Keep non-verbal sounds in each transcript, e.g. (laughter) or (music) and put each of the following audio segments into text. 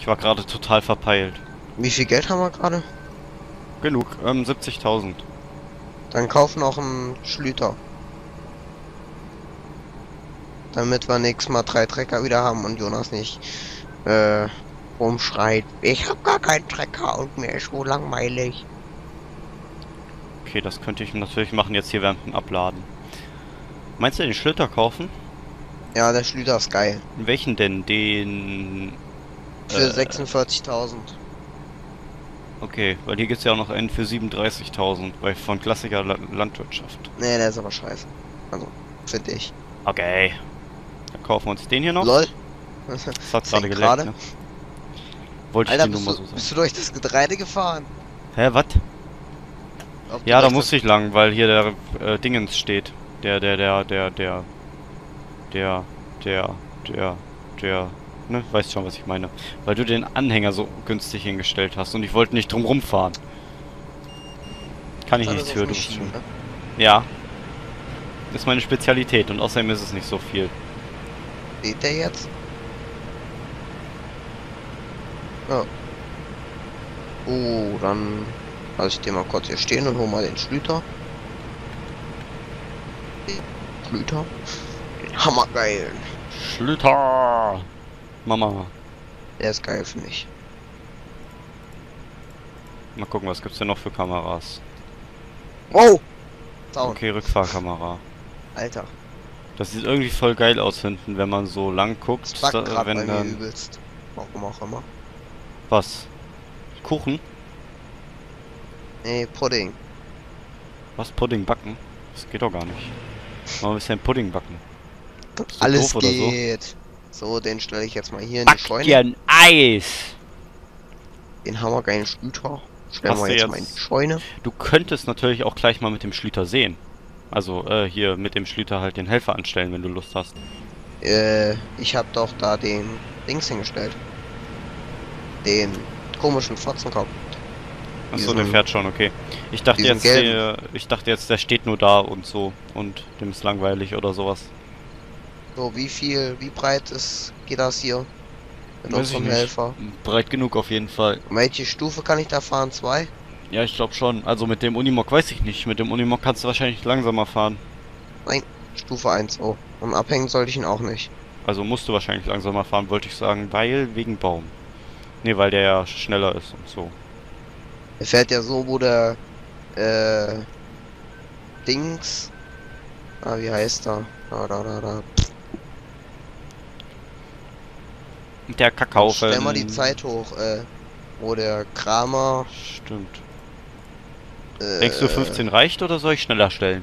Ich war gerade total verpeilt. Wie viel Geld haben wir gerade? Genug, ähm, 70.000. Dann kaufen auch einen Schlüter. Damit wir nächstes Mal drei Trecker wieder haben und Jonas nicht äh, rumschreit. Ich hab gar keinen Trecker und mir ist so langweilig. Okay, das könnte ich natürlich machen jetzt hier während dem Abladen. Meinst du den Schlitter kaufen? Ja, der Schlüter ist geil. Welchen denn? Den... Für Äh. 46.000. Okay, weil hier gibt's ja auch noch einen für 37.000 bei von Klassiker La Landwirtschaft. Nee, der ist aber scheiße. Also, finde ich. Okay. Dann kaufen wir uns den hier noch. LOL. Das hat (laughs) gerade geleckt, ne? Wollte Alter, ich mal du, so sagen. bist du durch das Getreide gefahren? Hä, was? Ja, da musste ich lang, weil hier der äh, Dingens steht. Der, der, der, der, der, der, der, der, der, ne, weißt schon, was ich meine. Weil du den Anhänger so günstig hingestellt hast und ich wollte nicht drum rumfahren. Kann ich nichts für, du den Schienen, ne? Ja. Ist meine Spezialität und außerdem ist es nicht so viel. Seht ihr jetzt? Ja. Oh, dann lasse ich den mal kurz hier stehen und hol mal den Schlüter. Schlüter. Den hammergeilen. Schlüter! Mama. Der ist geil für mich. Mal gucken, was gibt's denn noch für Kameras? Wow! Down. Okay, Rückfahrkamera. Alter. Das sieht irgendwie voll geil aus hinten, wenn man so lang guckt. Das da- wenn dann übelst. Warum auch immer. was? Kuchen? Nee, Pudding. Was? Pudding backen? Das geht doch gar nicht. Mal ein bisschen Pudding backen. Alles oder so? So? den stelle ich jetzt mal hier in die Scheune. ein Eis! Den hammergeilen Schlüter. Stellen wir jetzt jetzt- mal in die Scheune. Du könntest natürlich auch gleich mal mit dem Schlüter sehen. Also, äh, hier mit dem Schlüter halt den Helfer anstellen, wenn du Lust hast. Äh, ich hab doch da den Dings hingestellt. Den komischen Fotzenkopf. Achso, der fährt schon, okay. Ich dachte jetzt, der, ich dachte jetzt, der steht nur da und so und dem ist langweilig oder sowas. So, wie viel, wie breit ist, geht das hier? Mit Weiß unserem. Helfer. Breit genug auf jeden Fall. Und welche Stufe kann ich da fahren? Zwei? Ja, ich glaube schon. Also mit dem Unimog weiß ich nicht. Mit dem Unimog kannst du wahrscheinlich langsamer fahren. Stufe 1, oh. Und abhängen sollte ich ihn auch nicht. Also musst du wahrscheinlich langsamer fahren, wollte ich sagen, weil wegen Baum. Ne, weil der ja schneller ist und so. Er fährt ja so, wo der, äh, Dings, ah, wie heißt er? Da, da, da, da. Und der Kakao. Stell mal die Zeit hoch, äh, wo der Kramer, Stimmt. äh, Denkst du 15 reicht oder soll ich schneller stellen?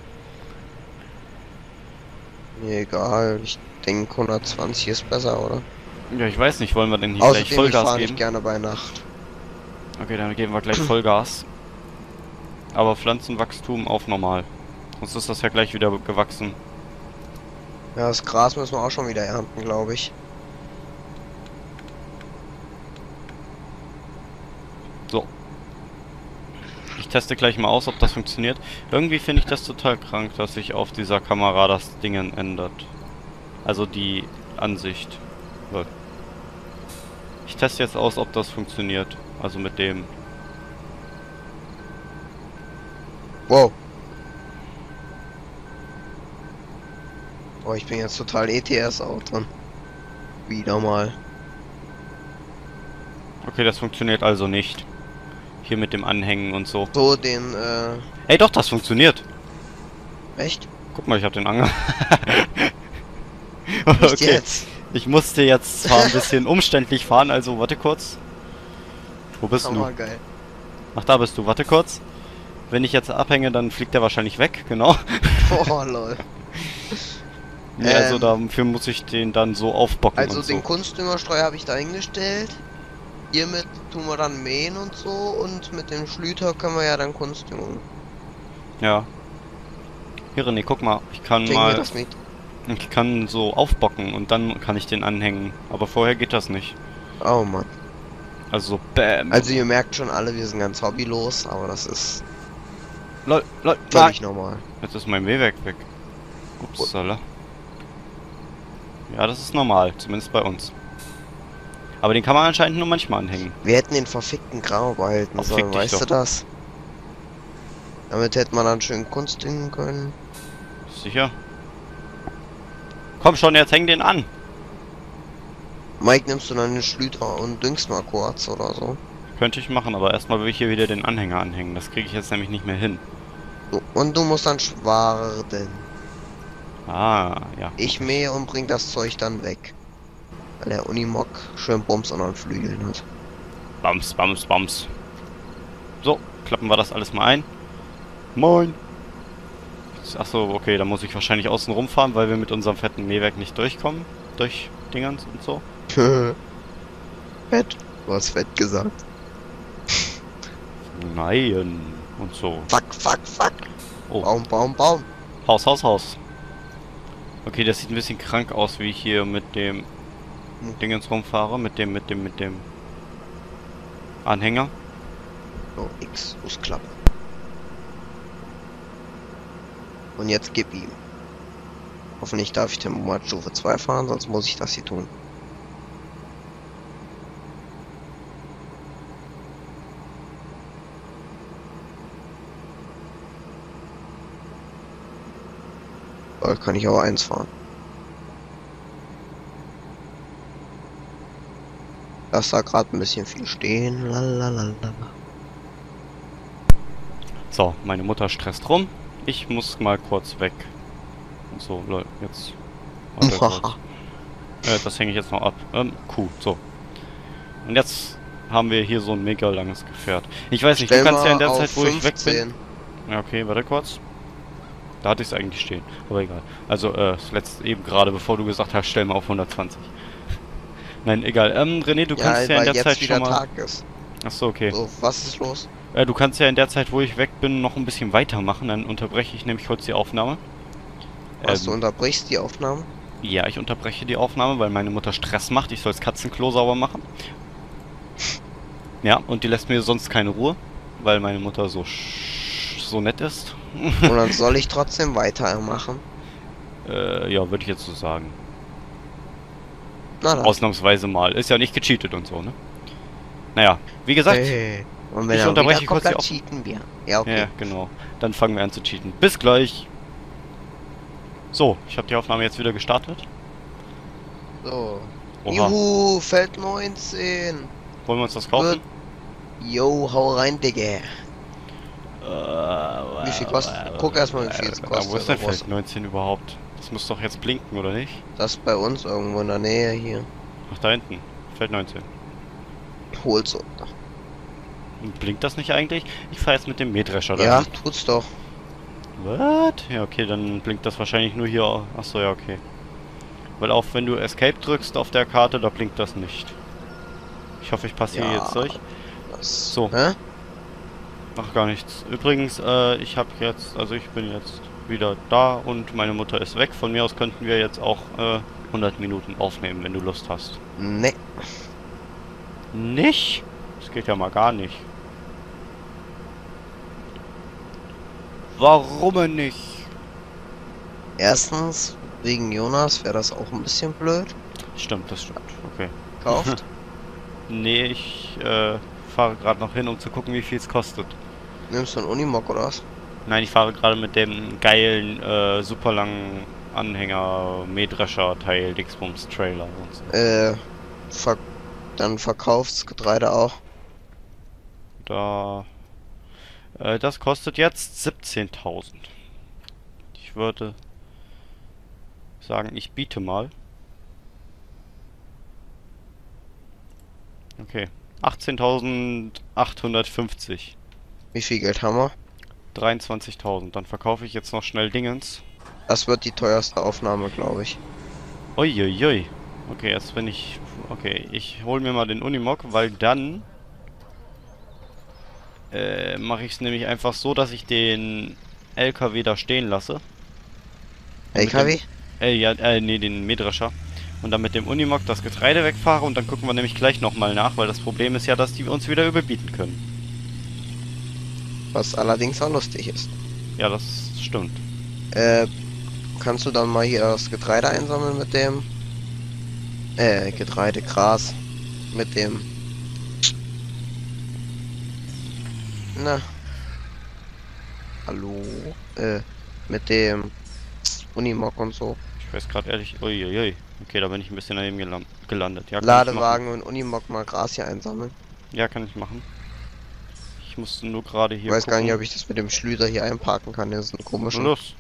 Mir egal, ich denke 120 ist besser, oder? Ja, ich weiß nicht, wollen wir denn hier gleich Außerdem, ich Vollgas nicht geben? gerne bei Nacht. Okay, dann geben wir gleich Vollgas. Aber Pflanzenwachstum auf normal. Sonst ist das ja gleich wieder gewachsen. Ja, das Gras müssen wir auch schon wieder ernten, glaube ich. Ich teste gleich mal aus, ob das funktioniert. Irgendwie finde ich das total krank, dass sich auf dieser Kamera das Dingen ändert. Also die Ansicht. Ich teste jetzt aus, ob das funktioniert. Also mit dem. Wow. Oh, ich bin jetzt total ETS-out drin. Wieder mal. Okay, das funktioniert also nicht. Hier mit dem Anhängen und so. So, den, äh, Ey, doch, das funktioniert. echt? Guck mal, ich habe den Ange. Nicht (laughs) okay. jetzt. Ich musste jetzt zwar ein bisschen (laughs) umständlich fahren, also warte kurz. Wo bist du? Geil. Ach, da bist du. Warte kurz. Wenn ich jetzt abhänge, dann fliegt er wahrscheinlich weg, genau. (laughs) Oh, lol. Nee, also Ähm. dafür muss ich den dann so aufbocken Also und den so. Kunstdüngerstreu habe ich da hingestellt. Hiermit tun wir dann mähen und so und mit dem Schlüter können wir ja dann Kunstdüngung. Ja. Hier René, guck mal, ich kann Bringen wir mal, ich kann so aufbocken und dann kann ich den anhängen. Aber vorher geht das nicht. Oh Mann. Also so BÄM. Also ihr merkt schon alle, wir sind ganz hobbylos, aber das ist Lol, lol, völlig normal. Jetzt ist mein Mähwerk weg. Upsala. Ja, das ist normal, zumindest bei uns. Aber den kann man anscheinend nur manchmal anhängen. Wir hätten den verfickten Grau behalten Ach, fick sollen, weißt doch. du das? Damit hätte man dann schön Kunst düngen können. Sicher? Komm schon, jetzt häng den an. Mike, nimmst du dann den Schlüter und düngst mal kurz oder so? Könnte ich machen, aber erstmal will ich hier wieder den Anhänger anhängen. Das kriege ich jetzt nämlich nicht mehr hin. Und du musst dann schwarden. Ah, ja. Ich mähe und bring das Zeug dann weg. Der Unimog schön Bums an den Flügeln hat. Bams, bams, bams. So, klappen wir das alles mal ein. Moin. Achso, okay, da muss ich wahrscheinlich außen rumfahren, weil wir mit unserem fetten Mähwerk nicht durchkommen. Durch Dingens und so. (laughs) fett. Du hast fett gesagt. (laughs) Nein. Und so. Fuck, fuck, fuck. Oh. Baum, Baum, Baum. Haus, Haus, Haus. Okay, das sieht ein bisschen krank aus, wie ich hier mit dem Dingens rumfahre. Mit dem, mit dem, mit dem Anhänger. Oh, X muss klappen. Und jetzt gib ihm. Hoffentlich darf ich Tempomat Stufe 2 fahren, sonst muss ich das hier tun. Bald kann ich aber eins fahren. Lass da gerade ein bisschen viel stehen. Lalalala. So, meine Mutter stresst rum. Ich muss mal kurz weg. Und so, lol, jetzt. Äh, das hänge ich jetzt noch ab. Ähm, Kuh, so. Und jetzt haben wir hier so ein mega langes Gefährt. Ich weiß nicht, Stell du kannst ja in der Zeit, wo ich weg 15. bin. Ja, okay, warte kurz. Da hatte ich es eigentlich stehen. Aber egal. Also, äh, das letzte eben gerade, bevor du gesagt hast, stell mal auf 120. Nein, egal. Ähm, René, du ja, kannst ja in der Zeit schon mal. Tag ist. Achso, okay. So, was ist los? Äh, du kannst ja in der Zeit, wo ich weg bin, noch ein bisschen weitermachen. Dann unterbreche ich nämlich kurz die Aufnahme. Was, du Ähm, unterbrichst die Aufnahme? ja, ich unterbreche die Aufnahme, weil meine Mutter Stress macht. Ich soll das Katzenklo sauber machen. Ja, und die lässt mir sonst keine Ruhe, weil meine Mutter so sch- so nett ist. Und dann (laughs) soll ich trotzdem weitermachen? Äh, ja, würde ich jetzt so sagen. Ausnahmsweise mal. Ist ja nicht gecheatet und so, ne? Naja, wie gesagt. Hey. Und wenn ich er unterbreche kurz dann cheaten wir. Ja, okay. Ja, genau. Dann fangen wir an zu cheaten. Bis gleich. So, ich habe die Aufnahme jetzt wieder gestartet. So. Oha. Juhu, Feld 19. Wollen wir uns das kaufen? Yo, hau rein, Digga. Äh, Wie viel kostet- guck erst mal, wie viel es kostet, Wo ist denn? Feld 19 überhaupt? Das muss doch jetzt blinken, oder nicht? Das ist bei uns irgendwo in der Nähe hier. Ach, da hinten. Feld 19. Hol's so. Und blinkt das nicht eigentlich? Ich fahre jetzt mit dem Mähdrescher da. Ja, tut's doch. Was? Ja, okay, dann blinkt das wahrscheinlich nur hier. Achso, ja, okay. Weil auch wenn du Escape drückst auf der Karte, da blinkt das nicht. Ich hoffe, ich passe hier Ja. jetzt durch. So. Hä? Ach, gar nichts. Übrigens, äh, ich habe jetzt, also ich bin jetzt wieder da und meine Mutter ist weg. Von mir aus könnten wir jetzt auch äh, 100 Minuten aufnehmen, wenn du Lust hast. Ne. Nicht? Das geht ja mal gar nicht. Warum nicht? Erstens, wegen Jonas wäre das auch ein bisschen blöd. Stimmt, das stimmt. Okay. Kauft. (laughs) Nee, ich äh, fahre gerade noch hin, um zu gucken, wie viel es kostet. Nimmst du einen Unimog oder was? Nein, ich fahre gerade mit dem geilen, äh, super langen Anhänger, Mähdrescher-Teil, Dixbums Trailer und so. Äh, ver dann verkaufst Getreide auch. Da. Äh, das kostet jetzt 17.000. Ich würde sagen, ich biete mal. Okay. 18.850. Wie viel Geld haben wir? 23.000. Dann verkaufe ich jetzt noch schnell Dingens. Das wird die teuerste Aufnahme, glaube ich. Uiuiui. Okay, jetzt bin ich... Okay, ich hole mir mal den Unimog, weil dann... Äh, mache ich es nämlich einfach so, dass ich den LKW da stehen lasse. LKW? Äh, ja, äh, nee, den Mähdrescher. Und dann mit dem Unimog das Getreide wegfahre und dann gucken wir nämlich gleich nochmal nach, weil das Problem ist ja, dass die uns wieder überbieten können. Was allerdings auch lustig ist. Ja, das stimmt. Äh, kannst du dann mal hier das Getreide einsammeln mit dem? Äh, Getreide, Gras. mit dem. Na. Hallo. Äh, mit dem Unimog und so. Ich weiß gerade ehrlich. Uiuiui. Okay, da bin ich ein bisschen daneben gelandet. Ja, Ladewagen und Unimog mal Gras hier einsammeln. Ja, kann ich machen. Ich musste nur gerade Ich hier. weiß gar nicht, gucken. ob ich das mit dem Schlüter hier einparken kann. Das ist ein komischer. Los.